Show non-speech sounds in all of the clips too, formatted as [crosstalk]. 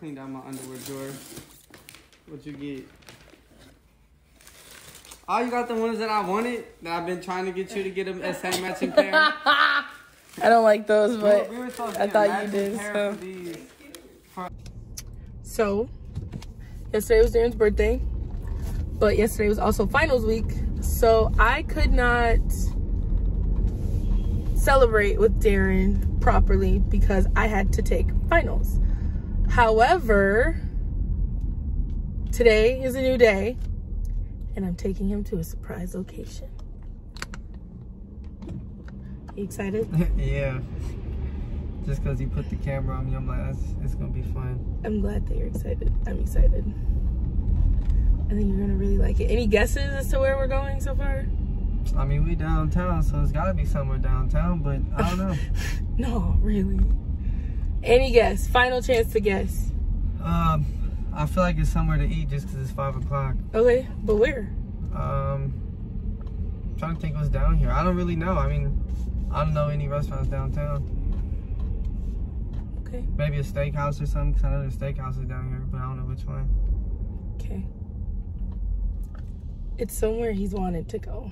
cleaned out my underwear drawer. What you get? Oh, you got the ones that I wanted that I've been trying to get you to get them a same matching pair. [laughs] I don't like those, but We were to I thought you did, so. So, yesterday was Darren's birthday, but yesterday was also finals week, so I could not celebrate with Darren properly because I had to take finals. However, today is a new day, and I'm taking him to a surprise location. You excited? [laughs] yeah. Just because you put the camera on me, I'm like, it's gonna be fun. I'm glad that you're excited. I'm excited. I think you're gonna really like it. Any guesses as to where we're going so far? I mean, we downtown, so it's gotta be somewhere downtown, but I don't know. [laughs] No, really. Any guess? Final chance to guess. um, I feel like it's somewhere to eat just because it's five o'clock. Okay, but where? Um, trying to think what's down here. I don't really know. I mean, I don't know any restaurants downtown. Okay, Maybe a steakhouse or something, because I know there's steakhouses down here, but I don't know which one. okay. It's somewhere he's wanted to go.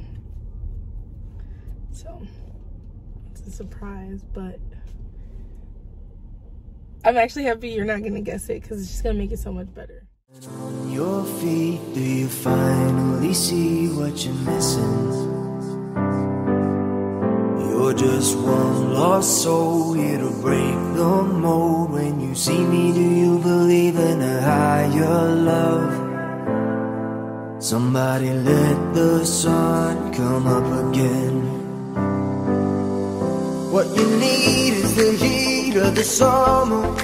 So, it's a surprise, but I'm actually happy you're not gonna guess it because it's just gonna make it so much better. On your feet, do you finally see what you're missing? You're just one lost soul break the mold. When you see me, do you believe in a higher love? Somebody let the sun come up again. What you need is the heat of the summer.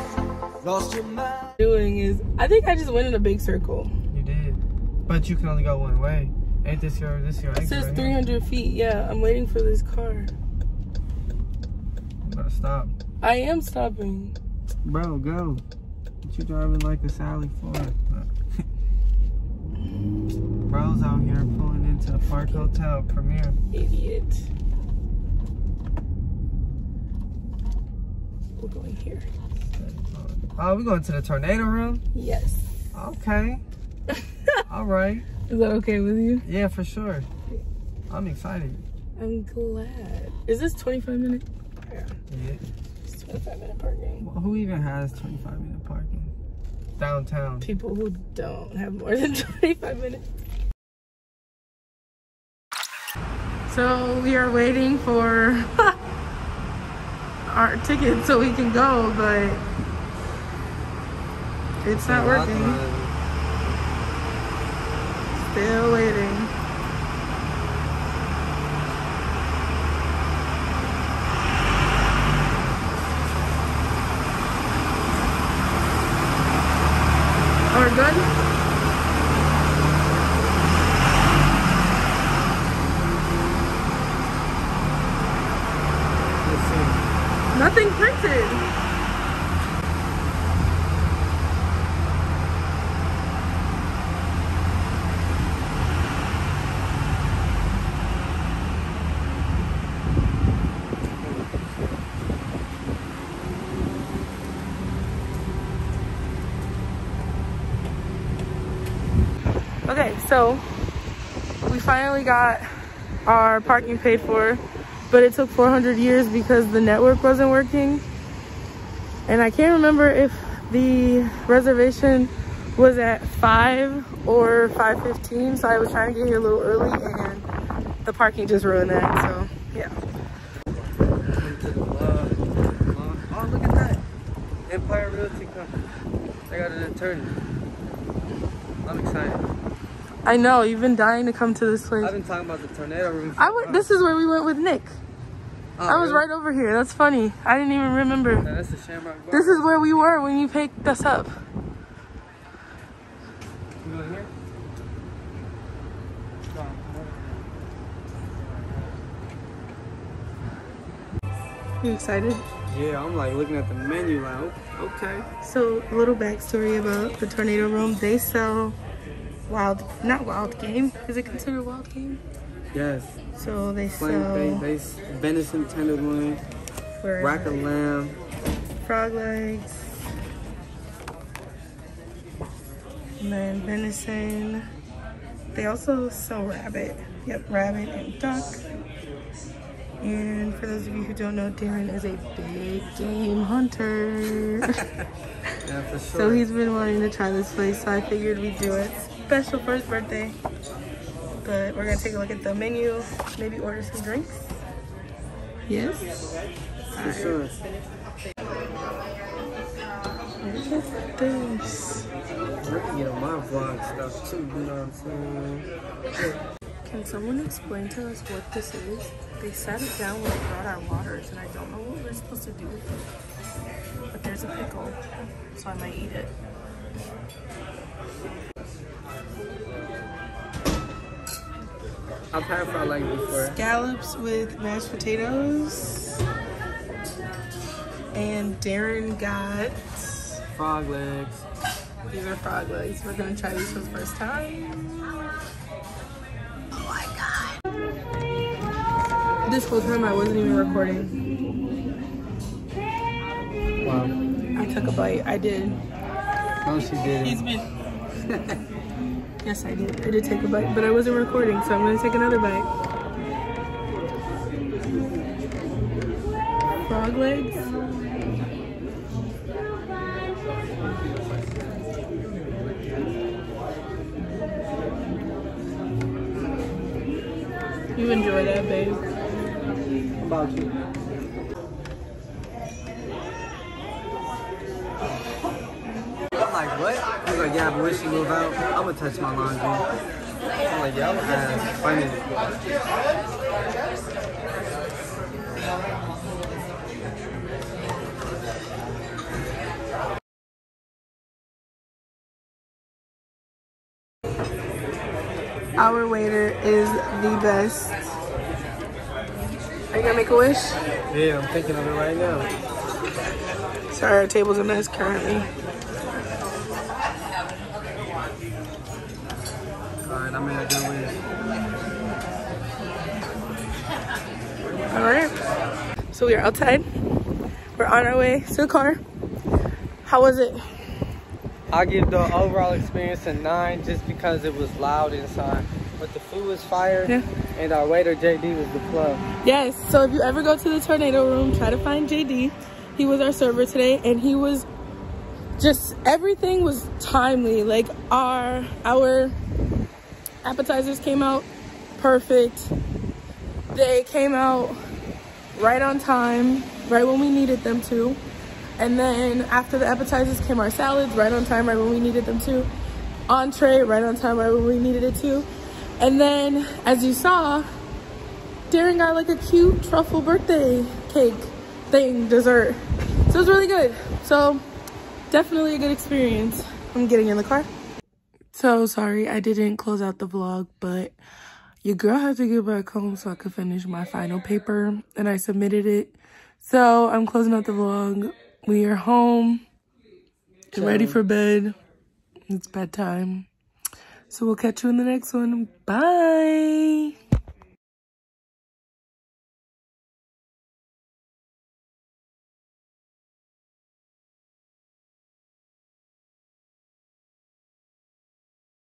Lost your mind. Doing is, I think I just went in a big circle. You did. But you can only go one way. Ain't this your, this your It exit says right here? 300 feet. Yeah, I'm waiting for this car. You better stop. I am stopping. Bro, go. What you driving like a Sally for? [laughs] Bros out here pulling into the Park Hotel Premier. Idiot. We're going here. Oh, we going to the tornado room? Yes. Okay. [laughs] All right. Is that okay with you? Yeah, for sure. I'm excited. I'm glad. Is this 25 minute? Yeah, Yeah. it's 25 minute parking. Well, who even has 25 minute parking? Downtown. People who don't have more than [laughs] 25 minutes. So we are waiting for [laughs] our ticket so we can go, but it's not working. Still waiting. Are we good? Okay, so we finally got our parking paid for, but it took 400 years because the network wasn't working. And I can't remember if the reservation was at 5 or 5.15, so I was trying to get here a little early and the parking just ruined that, so yeah. Oh, look at that. Empire Realty Company. I got an attorney. I'm excited. I know, you've been dying to come to this place. I've been talking about the tornado room. I went, this is where we went with Nick. Oh, I was really? right over here, that's funny. I didn't even remember. Yeah, that's the Shamrock Bar. This is where we were when you picked us up. You here? You excited? Yeah, I'm like looking at the menu like, okay. So, a little backstory about the tornado room. They sell wild, not wild game. Is it considered wild game? Yes. So they Flame sell venison tenderloin, rack of lamb, frog legs, And then venison. They also sell rabbit. Yep, rabbit and duck. And for those of you who don't know, Darren is a big game hunter. [laughs] Yeah, for sure. so he's been wanting to try this place, so I figured we'd do it special for his birthday. But we're gonna take a look at the menu, maybe order some drinks. Yes? for sure. Look at this. We're gonna get on my vlog stuff too, you know what I'm saying? Can someone explain to us what this is? They sat it down when we brought our waters, and I don't know what we're supposed to do with it. But there's a pickle, so I might eat it. I've had fried like before. Scallops with mashed potatoes. And Darren got Frog legs. these are frog legs. We're gonna try these for the first time. Oh my god. This whole time I wasn't even recording. Wow. I took a bite. I did. No, she didn't. He's been. [laughs] yes, I did. I did take a bite, but I wasn't recording, so I'm gonna take another bite. Frog legs. You enjoy that, babe. about you. What? He's like, yeah, but when she move out, I'm gonna touch my laundry. I'm like, yeah, I'm gonna Our waiter is the best. Are you gonna make a wish? Yeah, I'm thinking of it right now. Sorry, our table's a mess currently. Alright, I made a good wish. All right. So we are outside. We're on our way to the car. How was it? I give the overall experience a nine just because it was loud inside. But the food was fire, Yeah. and our waiter JD was the club. Yes. So if you ever go to the tornado room, try to find JD. He was our server today, and he was just everything was timely. Like our our appetizers came out perfect. They came out right on time, right when we needed them to. And then after the appetizers came our salads, right on time, right when we needed them to. Entree, right on time, right when we needed it to. And then, as you saw, Darren got like a cute truffle birthday cake thing, dessert. So it was really good. So definitely a good experience. I'm getting in the car. So sorry I didn't close out the vlog, but your girl had to get back home so I could finish my final paper and I submitted it. So I'm closing out the vlog. We are home. Ready for bed. It's bedtime. So we'll catch you in the next one. Bye.